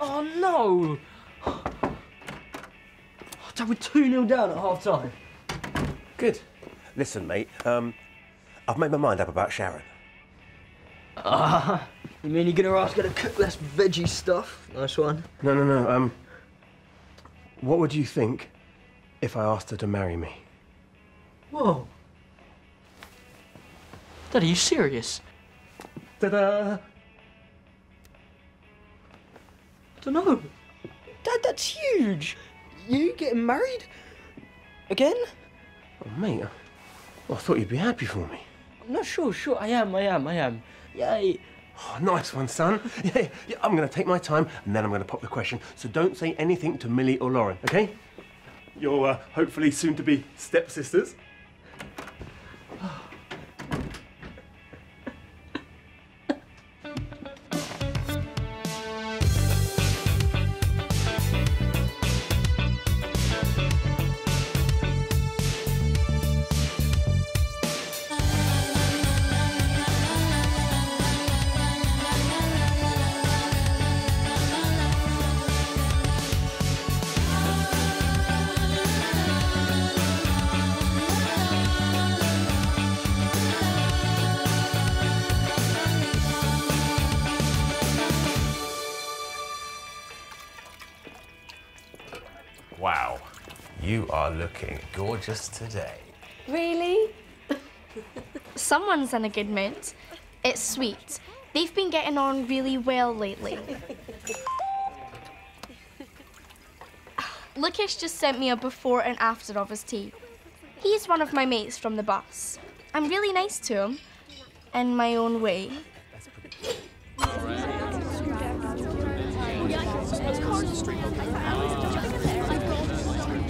Oh, no! Dad, we're 2 0 down at half time. Good. Listen, mate, um, I've made my mind up about Sharon. Ah, you mean you're gonna ask her to cook less veggie stuff? Nice one. No, no, no, um, what would you think if I asked her to marry me? Whoa. Dad, are you serious? Ta-da! Dunno. Dad, that's huge. You getting married? Again? Oh, mate, I, well, I thought you'd be happy for me. I'm not sure. Sure, I am. I am. I am. Yay. Oh, nice one, son. Yeah, yeah, I'm going to take my time and then I'm going to pop the question. So don't say anything to Millie or Lauren, okay? You're uh, hopefully soon to be stepsisters. Gorgeous today. Really? Someone's in a good mood. It's sweet. They've been getting on really well lately. Lucas just sent me a before and after of his tea. He's one of my mates from the bus. I'm really nice to him, in my own way.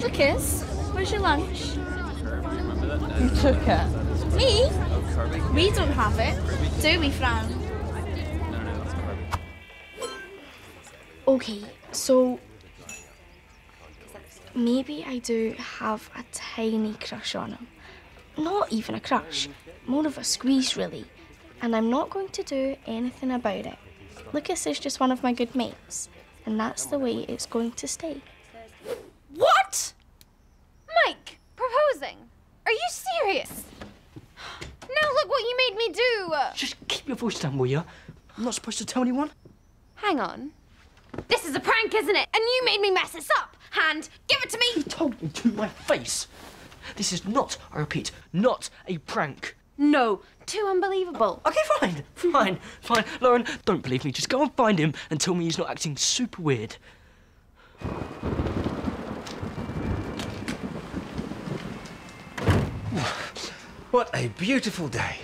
Lucas, your lunch? You took it. Me? We don't have it, do we, Fran? Okay, so maybe I do have a tiny crush on him. Not even a crush, more of a squeeze, really. And I'm not going to do anything about it. Lucas is just one of my good mates, and that's the way it's going to stay. What? Mike, proposing? Are you serious? Now look what you made me do! Just keep your voice down, will you? I'm not supposed to tell anyone. Hang on. This is a prank, isn't it? And you made me mess this up! Hand, give it to me! You told me to my face. This is not, I repeat, not a prank. No, too unbelievable. Okay, fine, fine, fine. Lauren, don't believe me. Just go and find him and tell me he's not acting super weird. What a beautiful day.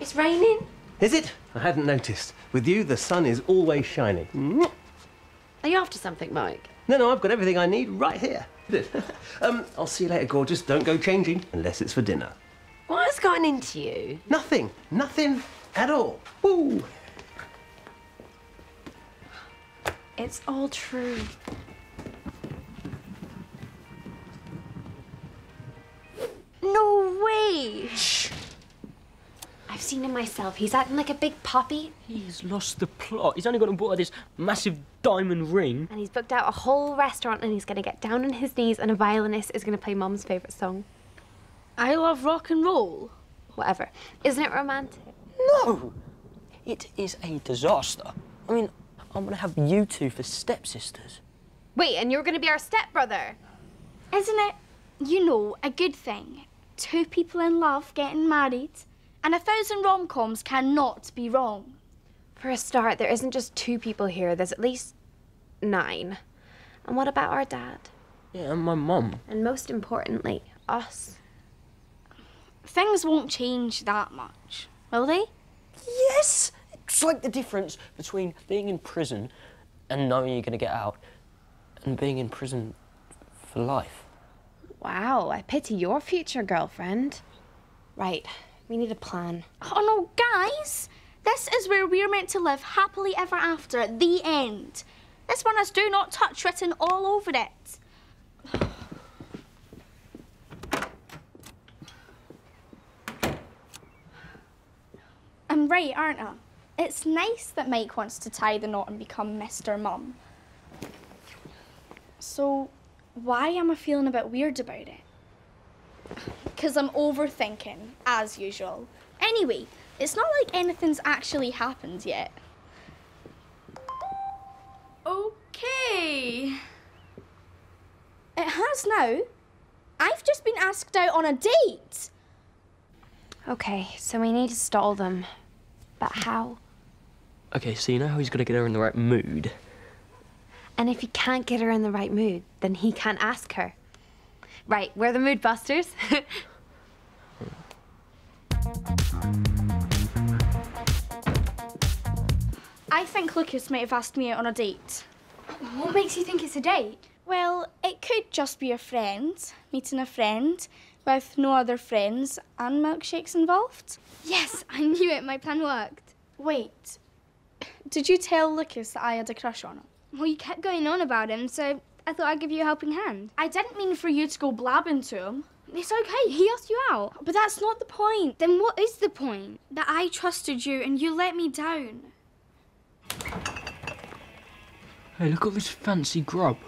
It's raining? Is it? I hadn't noticed. With you, the sun is always shining. Are you after something, Mike? No, no, I've got everything I need right here. um, I'll see you later, gorgeous. Don't go changing unless it's for dinner. What has gotten into you? Nothing. Nothing at all. Woo! It's all true. No way! I've seen him myself. He's acting like a big puppy, He's lost the plot. He's only got on board this massive diamond ring. and he's booked out a whole restaurant, and he's going to get down on his knees, and a violinist is going to play Mom's favourite song. I love rock and roll. Whatever. Isn't it romantic? No! It is a disaster. I mean, I'm gonna have you two for stepsisters. Wait, and you're going to be our stepbrother? Isn't it, you know, a good thing? Two people in love getting married, and a thousand rom coms cannot be wrong. For a start, there isn't just two people here. There's at least nine. And what about our dad? Yeah, and my mum. And most importantly, us. Things won't change that much, will they? Yes! It's like the difference between being in prison and knowing you're gonna get out and being in prison for life. Wow, I pity your future girlfriend. Right, we need a plan. Oh no, guys! This is where we're meant to live happily ever after, the end. This one has do not touch written all over it. I'm right, aren't I? It's nice that Mike wants to tie the knot and become Mr. Mum. So, why am I feeling a bit weird about it? Because I'm overthinking, as usual. Anyway, it's not like anything's actually happened yet. Okay. It has now. I've just been asked out on a date. Okay, so we need to stall them. But how? Okay, so you know how he's gonna get her in the right mood? And if he can't get her in the right mood, then he can't ask her. Right, we're the mood busters. I think Lucas might have asked me out on a date. what makes you think it's a date? Well, it could just be a friend, meeting a friend, with no other friends and milkshakes involved. Yes, I knew it. My plan worked. Wait, did you tell Lucas that I had a crush on him? Well, you kept going on about him, so I thought I'd give you a helping hand. I didn't mean for you to go blabbing to him. It's okay, he asked you out. But that's not the point. Then what is the point? That I trusted you and you let me down. Hey, look at this fancy grub.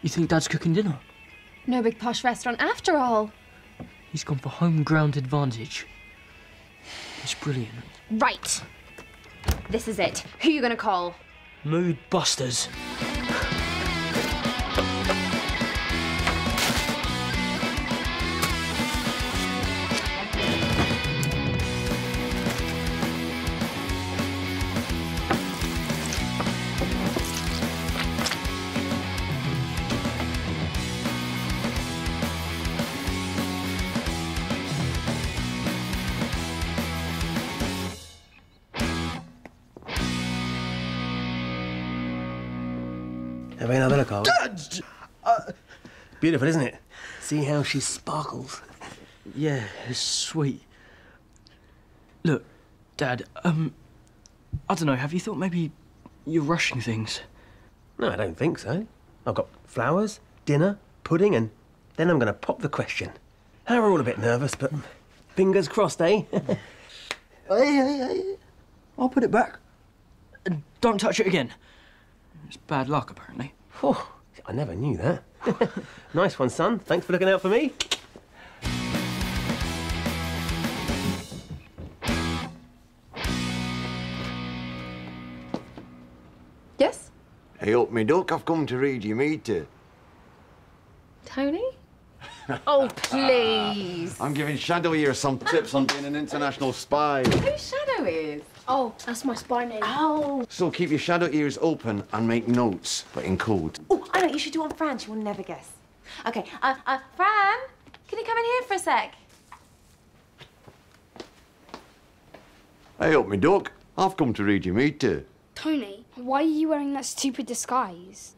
You think Dad's cooking dinner? No big posh restaurant after all. He's gone for home ground advantage. It's brilliant. Right. This is it. Who you gonna call? Mood busters. Have another look, Ollie. Beautiful, isn't it? See how she sparkles. Yeah, it's sweet. Look, Dad, um, I don't know, have you thought maybe you're rushing things? No, I don't think so. I've got flowers, dinner, pudding, and then I'm going to pop the question. Now, We're all a bit nervous, but fingers crossed, eh? Hey, hey, hey. I'll put it back. And don't touch it again. It's bad luck, apparently. Oh, I never knew that. nice one, son. Thanks for looking out for me. Yes? Hey up, me duck, I've come to read your meter. Tony? oh, please. I'm giving Shadow here some tips on being an international spy. Who Shadow is? Oh, that's my spy name. Oh. So keep your shadow ears open and make notes, but in code. Oh, I know. You should do it on Fran. She will never guess. Okay. Uh, uh, Fran, can you come in here for a sec? Hey up, me duck, I've come to read your meter. Tony, why are you wearing that stupid disguise?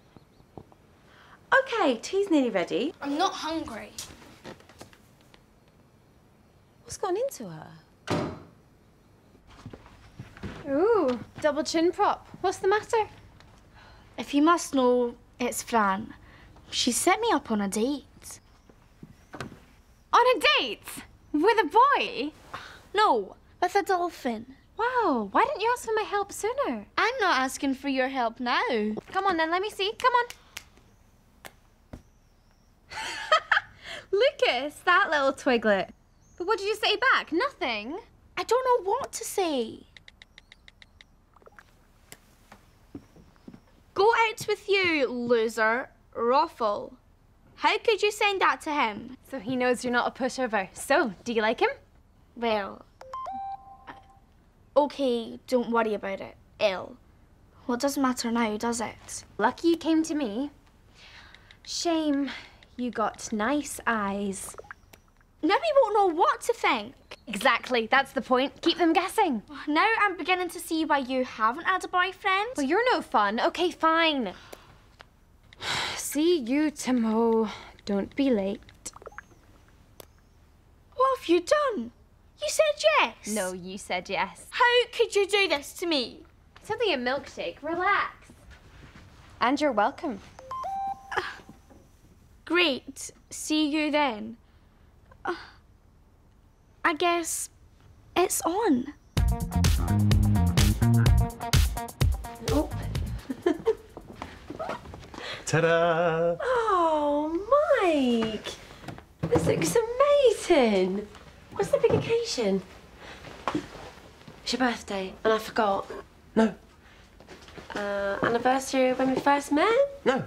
Okay, tea's nearly ready. I'm not hungry. What's gone into her? Double chin prop. What's the matter? If you must know, it's Fran. She set me up on a date. On a date? With a boy? No, with a dolphin. Wow, why didn't you ask for my help sooner? I'm not asking for your help now. Come on then, let me see. Come on. Lucas, that little twiglet. But what did you say back? Nothing. I don't know what to say. Go out with you, loser. Ruffle. How could you send that to him? So he knows you're not a pushover. So, do you like him? Well, uh, okay, don't worry about it. L. Well, it doesn't matter now, does it? Lucky you came to me. Shame you got nice eyes. Now we won't know what to think. Exactly, that's the point. Keep them guessing. Now I'm beginning to see why you haven't had a boyfriend. Well, you're no fun. Okay, fine. See you tomorrow. Don't be late. What have you done? You said yes. No, you said yes. How could you do this to me? It's only a milkshake. Relax. And you're welcome. Great. See you then. Uh, I guess it's on. Oh. Ta-da! Oh, Mike! This looks amazing! What's the big occasion? It's your birthday, and I forgot. No. Uh, anniversary of when we first met? No.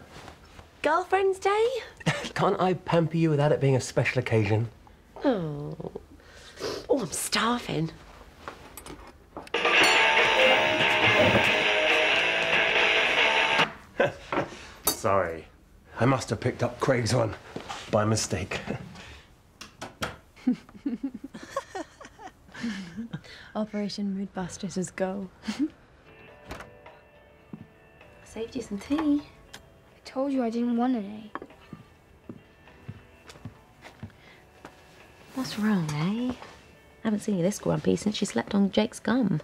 Girlfriend's day? Can't I pamper you without it being a special occasion? Oh. Oh, I'm starving. Sorry. I must have picked up Craig's one by mistake. Operation Moodbusters is go. Saved you some tea. I told you I didn't want any. What's wrong, eh? I haven't seen you this grumpy since you slept on Jake's gum.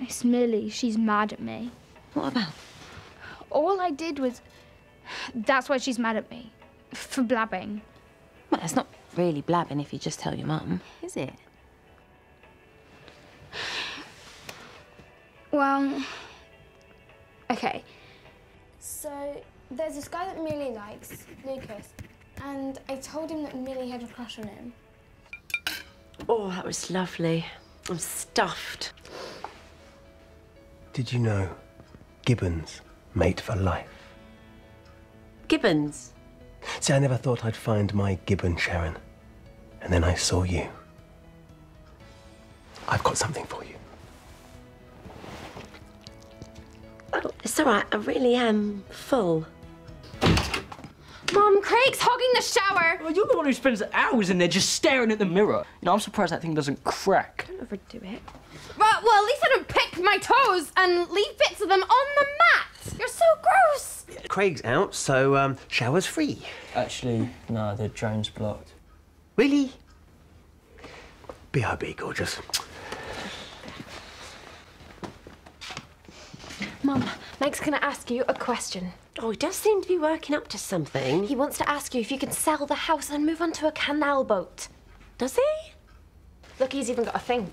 It's Millie. She's mad at me. What about? All I did was. That's why she's mad at me. For blabbing. Well, that's not really blabbing if you just tell your mum, is it? Well. Okay. So, there's this guy that Millie likes, Lucas. And I told him that Millie had a crush on him. Oh, that was lovely. I'm stuffed. Did you know Gibbons mate for life? Gibbons. See, I never thought I'd find my Gibbon, Sharon. And then I saw you. I've got something for you. Oh, it's all right. I really am full. Mom, Craig's hogging the shower. Well, you're the one who spends hours in there just staring at the mirror. You know, I'm surprised that thing doesn't crack. Don't overdo it. Well, well, at least I don't pick my toes and leave bits of them on the mat. You're so gross. Craig's out, so um, shower's free. Actually, no, the drain's blocked. Really? BRB, gorgeous. Mum, Mike's gonna ask you a question. Oh, he does seem to be working up to something. He wants to ask you if you can sell the house and move onto a canal boat. Does he? Look, he's even got a thing.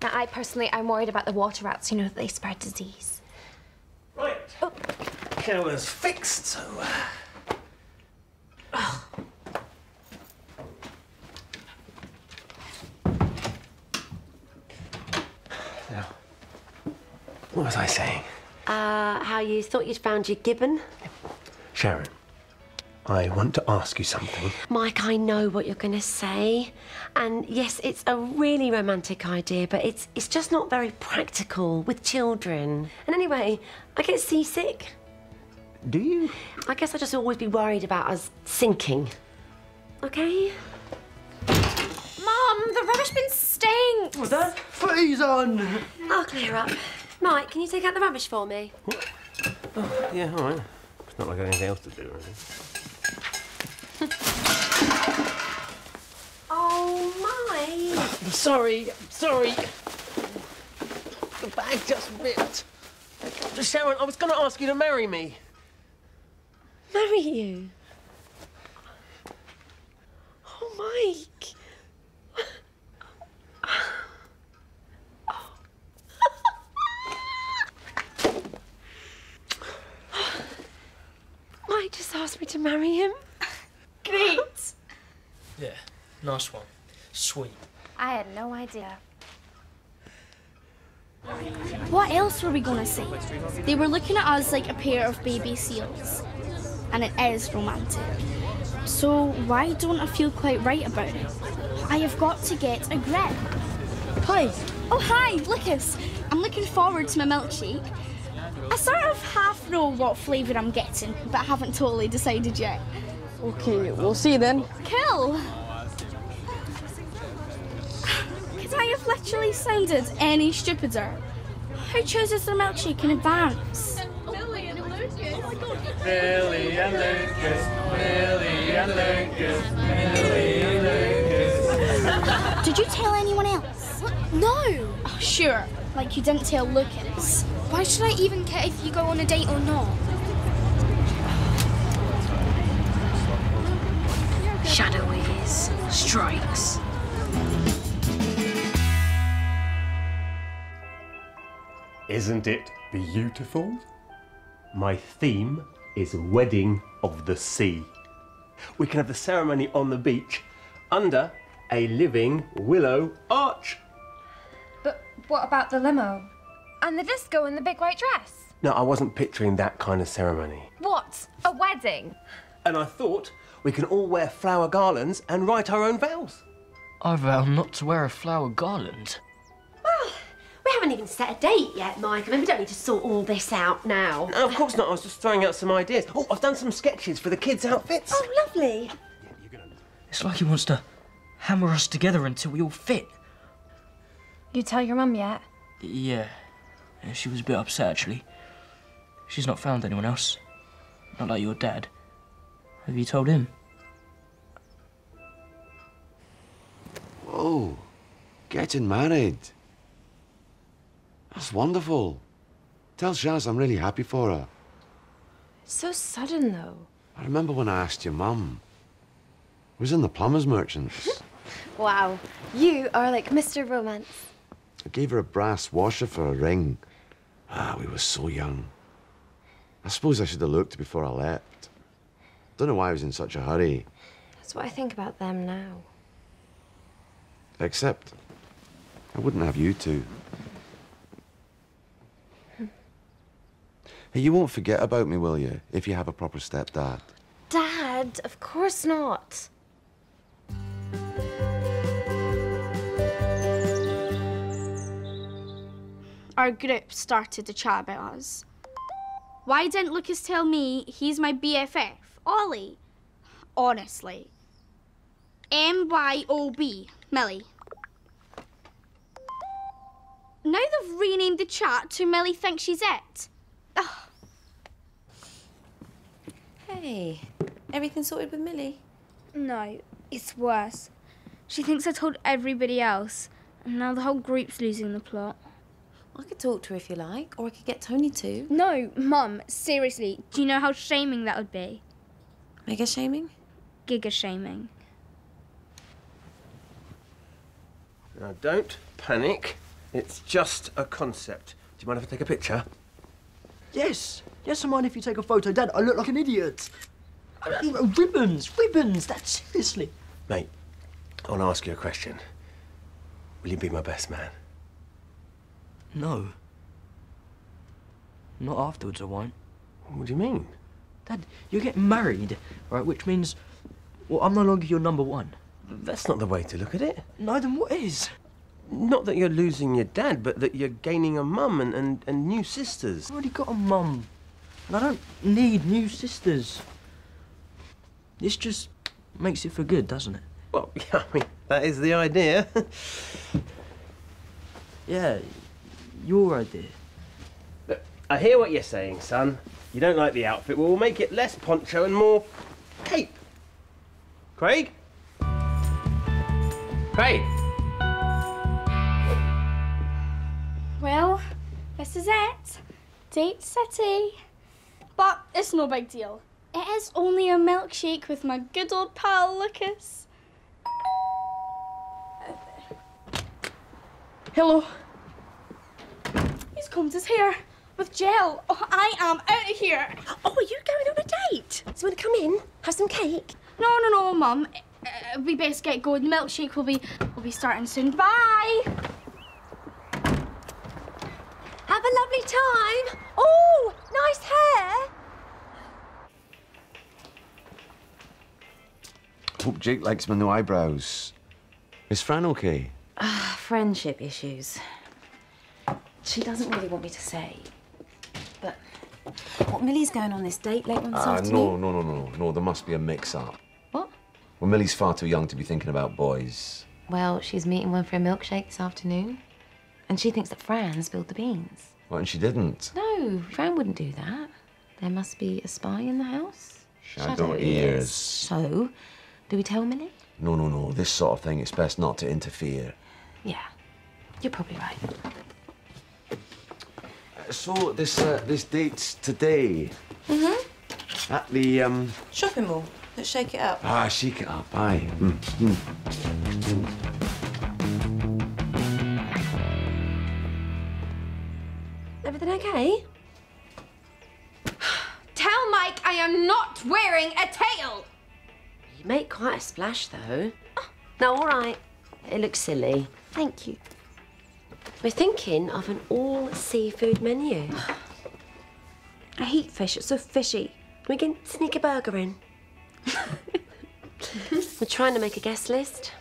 Now, I personally, I'm worried about the water rats. You know, that they spread disease. Right. Oh. Shower's fixed, so. Uh... Now, what was I saying? Uh, how you thought you'd found your gibbon? Sharon, I want to ask you something. Mike, I know what you're going to say. And yes, it's a really romantic idea, but it's, it's just not very practical with children. And anyway, I get seasick. Do you? I guess I'd just always be worried about us sinking. Okay? Mom, the rubbish bin stinks. that freeze on? I'll clear up. Mike, can you take out the rubbish for me? Yeah, all right. It's not like I have anything else to do, or anything. Oh, Mike! I'm sorry, I'm sorry. The bag just ripped. Sharon, I was going to ask you to marry me. Marry you? Oh, Mike! Mike just asked me to marry him. Great. Yeah, nice one. Sweet. I had no idea. What else were we gonna say? They were looking at us like a pair of baby seals. And it is romantic. So why don't I feel quite right about it? I have got to get a grip. Hi. Oh, hi, Lucas. I'm looking forward to my milkshake. I sort of half know what flavour I'm getting, but I haven't totally decided yet. Okay, we'll see then. Cool. Could I have literally sounded any stupider? Who chooses their milkshake in advance? Millie and Lucas. Millie and Lucas. Millie and Lucas. Millie and Lucas. Did you tell anyone else? No! Oh, sure. Like you didn't tell Lucas. Why should I even care if you go on a date or not? Shadow is strikes. Isn't it beautiful? My theme is Wedding of the Sea. We can have the ceremony on the beach under a living willow arch. But what about the limo? And the disco and the big white dress? No, I wasn't picturing that kind of ceremony. What? A wedding? And I thought we can all wear flower garlands and write our own vows. I vow not to wear a flower garland. Well, we haven't even set a date yet, Mike. I mean, we don't need to sort all this out now. No, of course not. I was just throwing out some ideas. Oh, I've done some sketches for the kids' outfits. Oh, lovely. It's like he wants to hammer us together until we all fit. You tell your mum yet? Yeah. Yeah she was a bit upset, actually. She's not found anyone else. Not like your dad. Have you told him? Whoa, getting married. That's wonderful. Tell Shaz I'm really happy for her. So sudden, though. I remember when I asked your mum. It was in the plumbers merchants. Wow. You are like Mr. Romance. I gave her a brass washer for a ring. Ah, we were so young. I suppose I should have looked before I left. Don't know why I was in such a hurry. That's what I think about them now. Except, I wouldn't have you two. Hey, you won't forget about me, will you? If you have a proper stepdad. Dad, of course not. Our group started to chat about us. Why didn't Lucas tell me he's my BFF, Ollie? Honestly. M Y O B, Millie. Now they've renamed the chat to Millie thinks she's it. Hey, everything sorted with Millie? No, it's worse. She thinks I told everybody else, and now the whole group's losing the plot. I could talk to her if you like, or I could get Tony to. No, Mum, seriously, do you know how shaming that would be? Mega shaming? Giga shaming. Now, don't panic. It's just a concept. Do you mind if I take a picture? Yes. Yes, I mind if you take a photo, Dad. I look like an idiot. Ribbons, ribbons. That's seriously. Mate, I want to ask you a question. Will you be my best man? No. Not afterwards, I won't. What do you mean? Dad, you're getting married, right? Which means, well, I'm no longer your number one. That's not the way to look at it. No, then what is? Not that you're losing your dad, but that you're gaining a mum and, and, and new sisters. I've already got a mum. And I don't need new sisters. This just makes it for good, doesn't it? Well, yeah, I mean, that is the idea. yeah, your idea. Look, I hear what you're saying, son. You don't like the outfit. Well, we'll make it less poncho and more cape. Craig? Craig? Well, this is it. Date city. But it's no big deal. It is only a milkshake with my good old pal Lucas. Hello. He's combed his hair with gel. Oh, I am out of here. Oh, are you going on a date? Do you want to come in, have some cake? No, no, no, Mum. Uh, we best get going. The milkshake will be will be starting soon. Bye. Have a lovely time. Oh, nice hair. Hope Jake likes my new eyebrows. Is Fran okay? Ah, friendship issues. She doesn't really want me to say. But what Millie's going on this date late on this Ah, afternoon? no, no, no, no, no. There must be a mix-up. What? Well, Millie's far too young to be thinking about boys. Well, she's meeting one for a milkshake this afternoon. And she thinks that Fran spilled the beans. Well, and she didn't. No, Fran wouldn't do that. There must be a spy in the house. Shadow ears. So, do we tell Millie? No, no, no. This sort of thing, it's best not to interfere. Yeah, you're probably right. So this uh, this date's today Mm-hmm. at the um. Shopping mall. Let's shake it up. Ah, shake it up, aye. Mm, mm. Everything okay? Tell Mike I am not wearing a tail. You make quite a splash, though. No, all right. It looks silly. Thank you. We're thinking of an all seafood menu. I hate fish. It's so fishy. We can sneak a burger in. We're trying to make a guest list.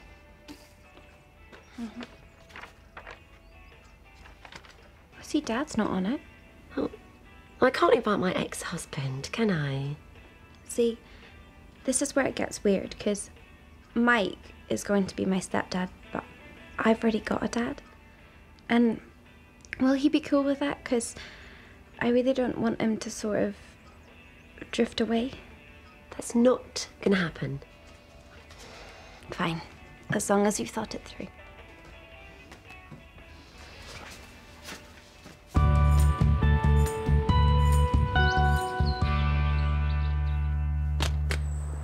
Mm-hmm. I see Dad's not on it. Oh, I can't invite my ex-husband, can I? See, this is where it gets weird because Mike is going to be my stepdad, but I've already got a dad. And will he be cool with that? Because I really don't want him to sort of drift away. That's not gonna happen. Fine, as long as you've thought it through.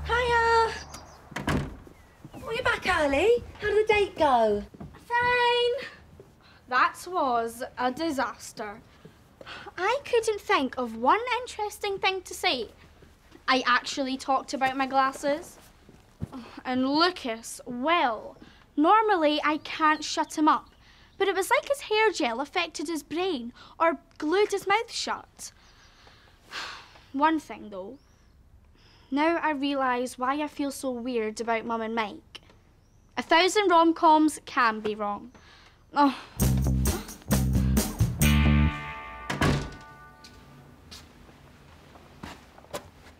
Hiya! Oh, you're back early. How did the date go? Fine. That was a disaster. I couldn't think of one interesting thing to say. I actually talked about my glasses. Oh, and Lucas, well, normally I can't shut him up, but it was like his hair gel affected his brain or glued his mouth shut. One thing though, now I realise why I feel so weird about Mum and Mike. A thousand rom coms can be wrong. Oh.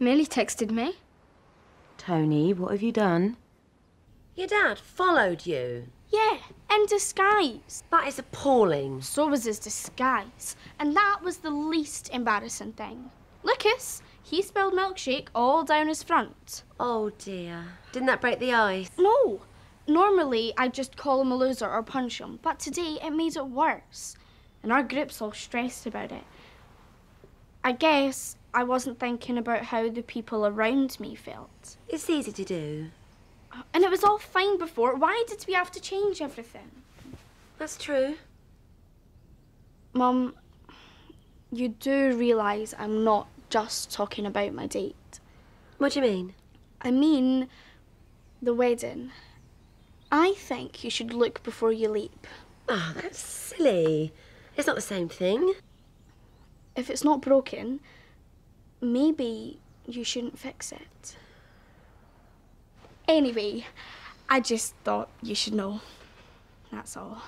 Millie texted me. Tony, what have you done? Your dad followed you. Yeah, in disguise. That is appalling. So was his disguise. And that was the least embarrassing thing. Lucas, he spilled milkshake all down his front. Oh dear. Didn't that break the ice? No. Normally, I'd just call him a loser or punch him, but today it made it worse. And our group's all stressed about it. I guess I wasn't thinking about how the people around me felt. It's easy to do. And it was all fine before. Why did we have to change everything? That's true. Mum, you do realise I'm not just talking about my date. What do you mean? I mean the wedding. I think you should look before you leap. Oh, that's silly. It's not the same thing. If it's not broken, maybe you shouldn't fix it. Anyway, I just thought you should know. That's all.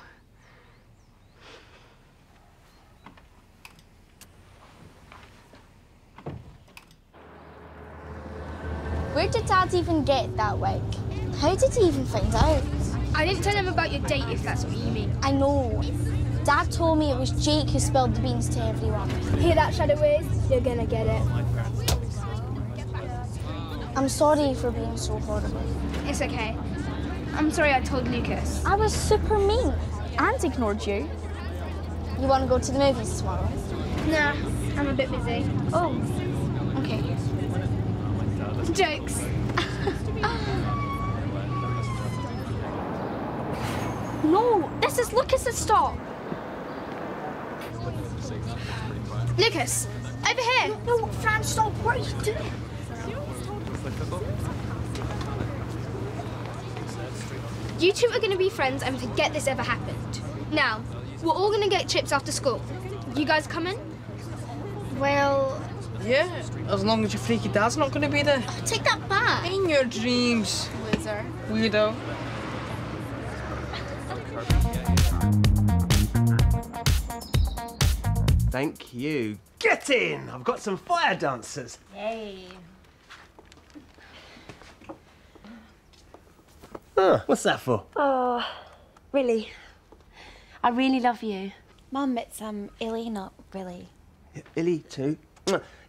Where did Dad even get that wig? How did he even find out? I didn't tell him about your date, if that's what you mean. I know. Dad told me it was Jake who spilled the beans to everyone. Hear that, Shadow Wiz? You're gonna get it. I'm sorry for being so horrible. It's okay. I'm sorry I told Lucas. I was super mean and ignored you. You want to go to the movies tomorrow? Nah, I'm a bit busy. Oh, okay. Jokes. No, this is Lucas's stop. Lucas, over here. No, Fran, stop. What are you doing? You two are gonna be friends and forget this ever happened. Now, we're all gonna get chips after school. You guys coming? Well, Yeah, as long as your freaky dad's not going to be there. take that back. In your dreams, Loser. weirdo. Thank you. Get in! I've got some fire dancers. Yay. Huh, what's that for? Oh, really? I really love you. Mum, it's um Illy, not really. Illy, too.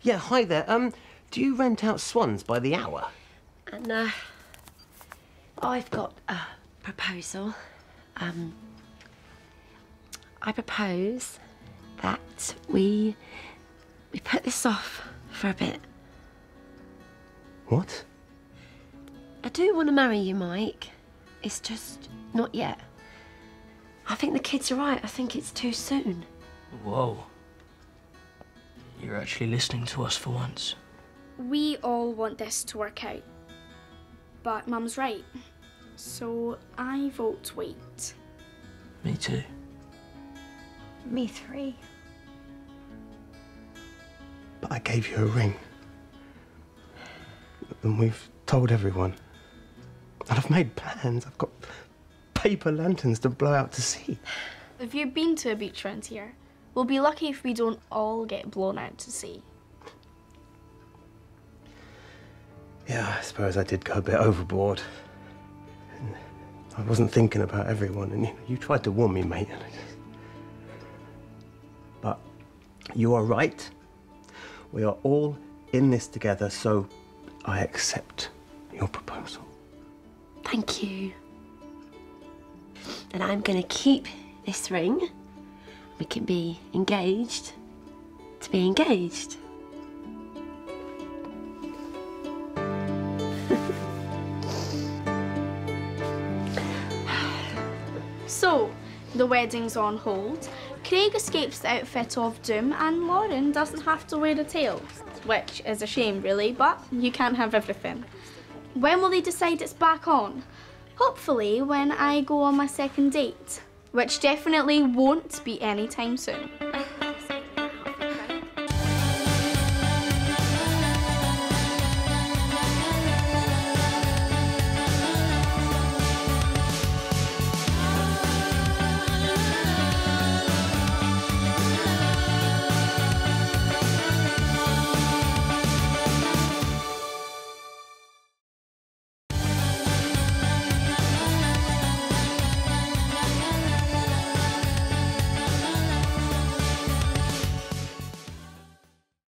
Yeah, hi there. Um, do you rent out swans by the hour? And uh, I've got a proposal. Um, I propose that we we put this off for a bit. What? I do want to marry you, Mike. It's just not yet. I think the kids are right. I think it's too soon. Whoa. You're actually listening to us for once. We all want this to work out. But Mum's right. So I vote wait. Me too. Me three. But I gave you a ring. And we've told everyone. And I've made plans. I've got paper lanterns to blow out to sea. If you've been to a beach round here, we'll be lucky if we don't all get blown out to sea. Yeah, I suppose I did go a bit overboard. And I wasn't thinking about everyone, and you, you tried to warn me, mate. You are right. We are all in this together, so I accept your proposal. Thank you. And I'm going to keep this ring. We can be engaged to be engaged. So, the wedding's on hold. Craig escapes the outfit of Doom, and Lauren doesn't have to wear a tail. Which is a shame, really, but you can't have everything. When will they decide it's back on? Hopefully, when I go on my second date, which definitely won't be anytime soon.